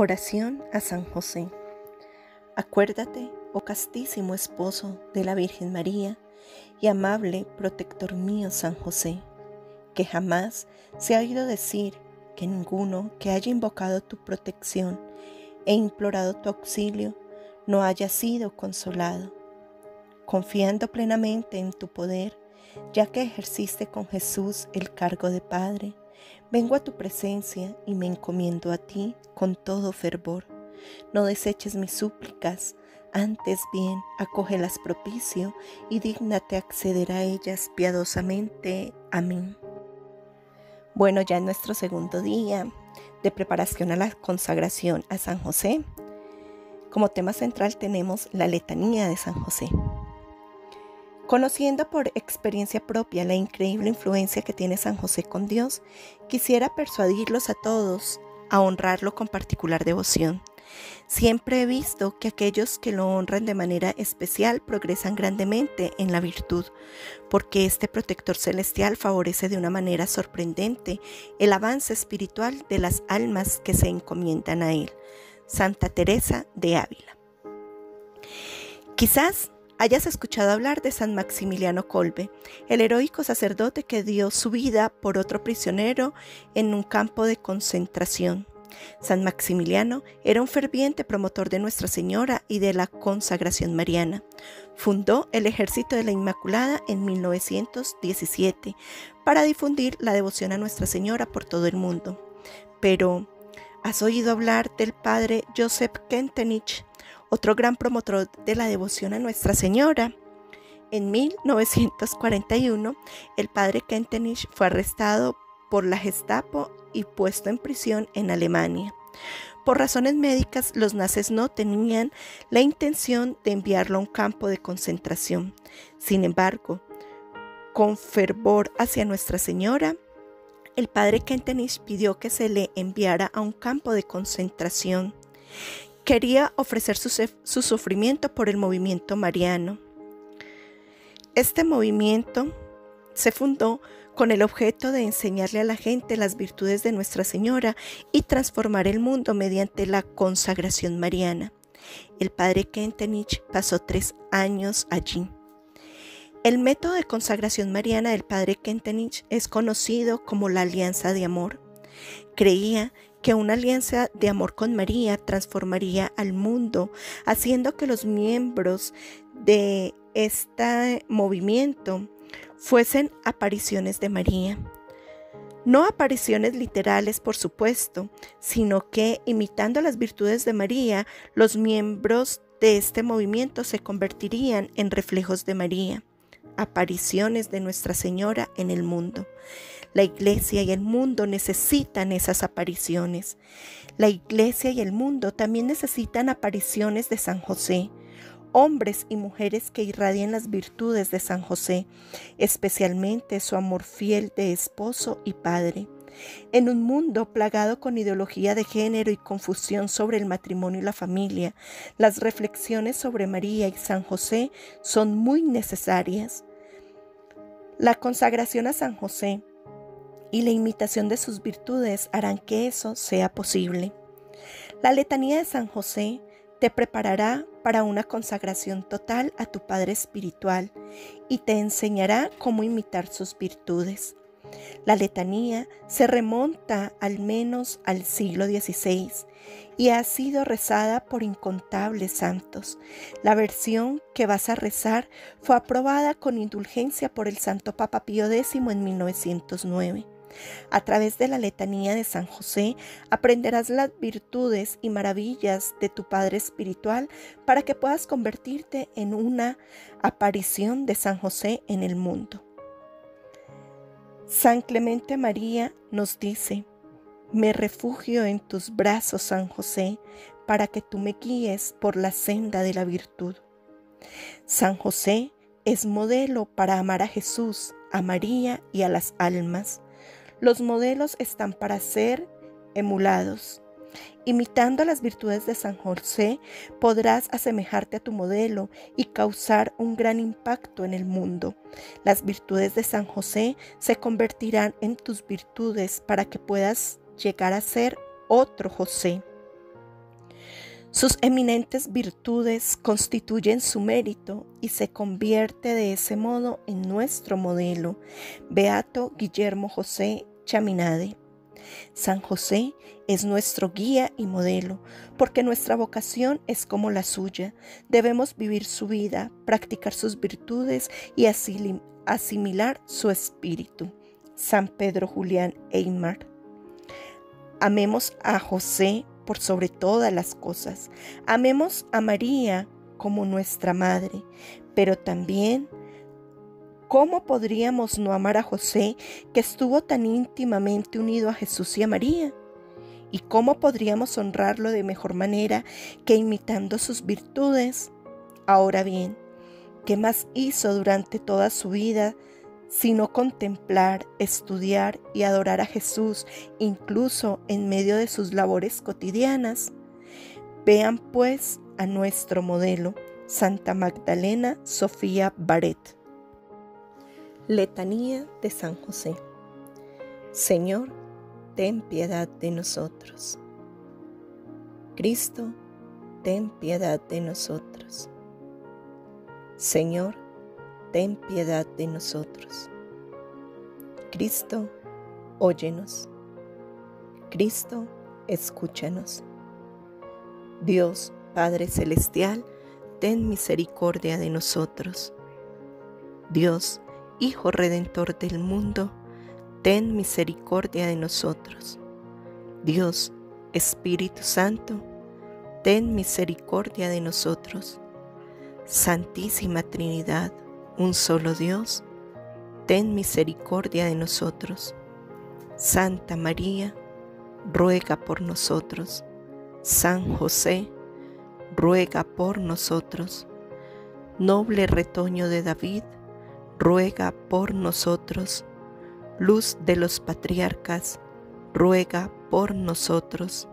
Oración a San José. Acuérdate, oh castísimo esposo de la Virgen María y amable protector mío San José, que jamás se ha oído decir que ninguno que haya invocado tu protección e implorado tu auxilio no haya sido consolado. Confiando plenamente en tu poder, ya que ejerciste con Jesús el cargo de Padre, vengo a tu presencia y me encomiendo a ti con todo fervor. No deseches mis súplicas, antes bien acógelas propicio y dígnate acceder a ellas piadosamente. Amén. Bueno, ya en nuestro segundo día de preparación a la consagración a San José, como tema central tenemos la letanía de San José. Conociendo por experiencia propia la increíble influencia que tiene San José con Dios, quisiera persuadirlos a todos a honrarlo con particular devoción. Siempre he visto que aquellos que lo honran de manera especial progresan grandemente en la virtud, porque este protector celestial favorece de una manera sorprendente el avance espiritual de las almas que se encomiendan a él. Santa Teresa de Ávila. Quizás hayas escuchado hablar de San Maximiliano Colbe, el heroico sacerdote que dio su vida por otro prisionero en un campo de concentración. San Maximiliano era un ferviente promotor de Nuestra Señora y de la consagración mariana. Fundó el Ejército de la Inmaculada en 1917 para difundir la devoción a Nuestra Señora por todo el mundo. Pero, ¿has oído hablar del padre Joseph Kentenich, otro gran promotor de la devoción a Nuestra Señora. En 1941, el padre Kentenich fue arrestado por la Gestapo y puesto en prisión en Alemania. Por razones médicas, los nazis no tenían la intención de enviarlo a un campo de concentración. Sin embargo, con fervor hacia Nuestra Señora, el padre Kentenich pidió que se le enviara a un campo de concentración quería ofrecer su, sufrimiento por el movimiento mariano. Este movimiento se fundó con el objeto de enseñarle a la gente las virtudes de Nuestra Señora y transformar el mundo mediante la consagración mariana. El padre Kentenich pasó tres años allí. El método de consagración mariana del padre Kentenich es conocido como la alianza de amor. Creía que una alianza de amor con María transformaría al mundo, haciendo que los miembros de este movimiento fuesen apariciones de María. No apariciones literales, por supuesto, sino que, imitando las virtudes de María, los miembros de este movimiento se convertirían en reflejos de María, apariciones de Nuestra Señora en el mundo. La iglesia y el mundo necesitan esas apariciones. La iglesia y el mundo también necesitan apariciones de San José, hombres y mujeres que irradian las virtudes de San José, especialmente su amor fiel de esposo y padre. En un mundo plagado con ideología de género y confusión sobre el matrimonio y la familia, las reflexiones sobre María y San José son muy necesarias. La consagración a San José y la imitación de sus virtudes harán que eso sea posible. La letanía de San José te preparará para una consagración total a tu Padre Espiritual y te enseñará cómo imitar sus virtudes. La letanía se remonta al menos al siglo XVI y ha sido rezada por incontables santos. La versión que vas a rezar fue aprobada con indulgencia por el Santo Papa Pío X en 1909. A través de la letanía de San José aprenderás las virtudes y maravillas de tu Padre Espiritual para que puedas convertirte en una aparición de San José en el mundo. San Clemente María nos dice, me refugio en tus brazos, San José, para que tú me guíes por la senda de la virtud. San José es modelo para amar a Jesús, a María y a las almas. Los modelos están para ser emulados. Imitando las virtudes de San José, podrás asemejarte a tu modelo y causar un gran impacto en el mundo. Las virtudes de San José se convertirán en tus virtudes para que puedas llegar a ser otro José. Sus eminentes virtudes constituyen su mérito y se convierte de ese modo en nuestro modelo. Beato Guillermo José Chaminade. San José es nuestro guía y modelo, porque nuestra vocación es como la suya. Debemos vivir su vida, practicar sus virtudes y asimilar su espíritu. San Pedro Julián Eymar. Amemos a José por sobre todas las cosas. Amemos a María como nuestra madre, pero también ¿Cómo podríamos no amar a José, que estuvo tan íntimamente unido a Jesús y a María? ¿Y cómo podríamos honrarlo de mejor manera que imitando sus virtudes? Ahora bien, ¿qué más hizo durante toda su vida sino contemplar, estudiar y adorar a Jesús incluso en medio de sus labores cotidianas? Vean pues a nuestro modelo, Santa Magdalena Sofía Baret. Letanía de San José. Señor, ten piedad de nosotros. Cristo, ten piedad de nosotros. Señor, ten piedad de nosotros. Cristo, óyenos. Cristo, escúchanos. Dios Padre Celestial, ten misericordia de nosotros. Dios Hijo Redentor del mundo, ten misericordia de nosotros. Dios, Espíritu Santo, ten misericordia de nosotros. Santísima Trinidad, un solo Dios, ten misericordia de nosotros. Santa María, ruega por nosotros. San José, ruega por nosotros. Noble retoño de David, ruega por nosotros. Luz de los patriarcas, ruega por nosotros.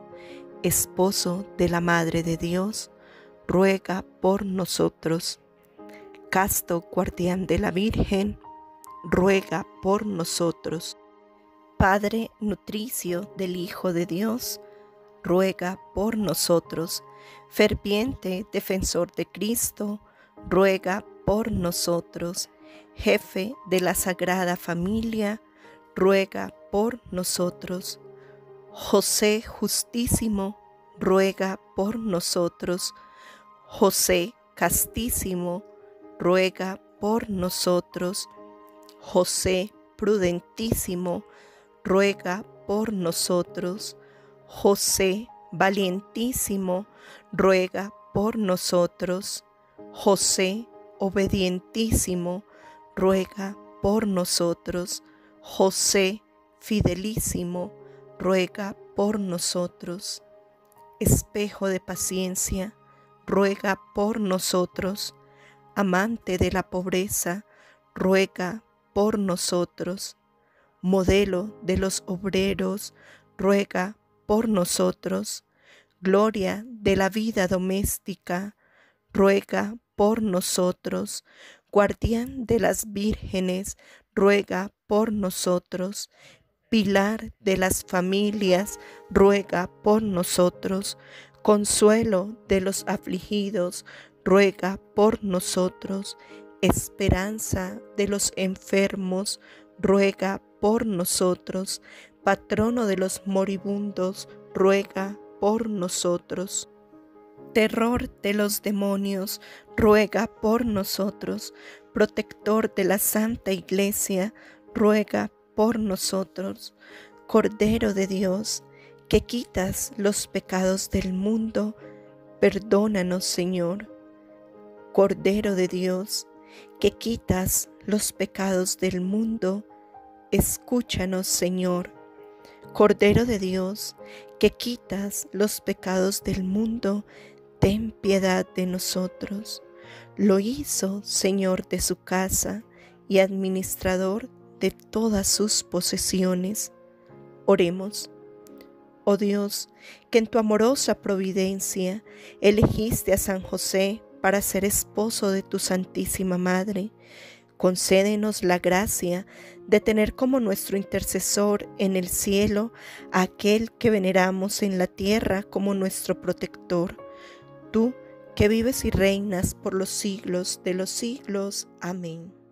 Esposo de la Madre de Dios, ruega por nosotros. Casto guardián de la Virgen, ruega por nosotros. Padre nutricio del Hijo de Dios, ruega por nosotros. Ferviente defensor de Cristo, ruega por nosotros jefe de la Sagrada Familia, ruega por nosotros. José Justísimo, ruega por nosotros. José Castísimo, ruega por nosotros. José Prudentísimo, ruega por nosotros. José Valientísimo, ruega por nosotros. José Obedientísimo, ruega por nosotros. José, fidelísimo, ruega por nosotros. Espejo de paciencia, ruega por nosotros. Amante de la pobreza, ruega por nosotros. Modelo de los obreros, ruega por nosotros. Gloria de la vida doméstica, ruega por nosotros guardián de las vírgenes, ruega por nosotros. Pilar de las familias, ruega por nosotros. Consuelo de los afligidos, ruega por nosotros. Esperanza de los enfermos, ruega por nosotros. Patrono de los moribundos, ruega por nosotros terror de los demonios, ruega por nosotros. Protector de la Santa Iglesia, ruega por nosotros. Cordero de Dios, que quitas los pecados del mundo, perdónanos, Señor. Cordero de Dios, que quitas los pecados del mundo, escúchanos, Señor. Cordero de Dios, que quitas los pecados del mundo, ten piedad de nosotros. Lo hizo Señor de su casa y administrador de todas sus posesiones. Oremos. Oh Dios, que en tu amorosa providencia elegiste a San José para ser esposo de tu Santísima Madre, concédenos la gracia de tener como nuestro intercesor en el cielo aquel que veneramos en la tierra como nuestro protector tú que vives y reinas por los siglos de los siglos. Amén.